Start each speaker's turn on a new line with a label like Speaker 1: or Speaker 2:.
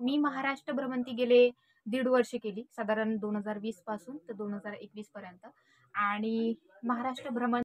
Speaker 1: मी महाराष्ट्र भ्रमंती गेले दीड वर्ष केली. साधारण दोन हजार वीसपासून तर दोन हजार एकवीसपर्यंत आणि महाराष्ट्र भ्रमण